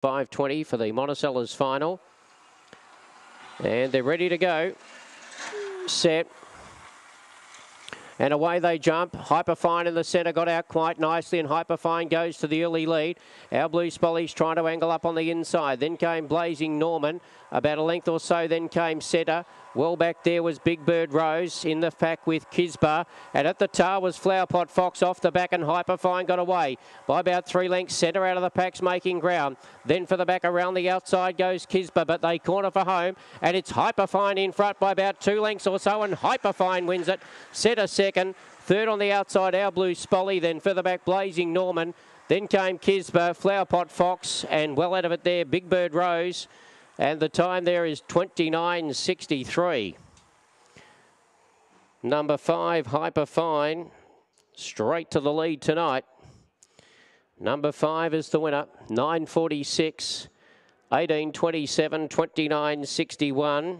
520 for the Monticello's final. And they're ready to go. Set. And away they jump. Hyperfine in the centre got out quite nicely, and Hyperfine goes to the early lead. Our Blue Spolly's trying to angle up on the inside. Then came Blazing Norman. About a length or so, then came Setter. Well back there was Big Bird Rose in the pack with Kisba. And at the tar was Flowerpot Fox off the back and Hyperfine got away by about three lengths. Centre out of the packs making ground. Then for the back around the outside goes Kisba, but they corner for home. And it's Hyperfine in front by about two lengths or so. And Hyperfine wins it. Setter second. Third on the outside, Our Blue Spolly. Then further back, Blazing Norman. Then came Kisba, Flowerpot Fox, and well out of it there, Big Bird Rose. And the time there is 29.63. Number five, Hyperfine, straight to the lead tonight. Number five is the winner, 946, 1827, 2961.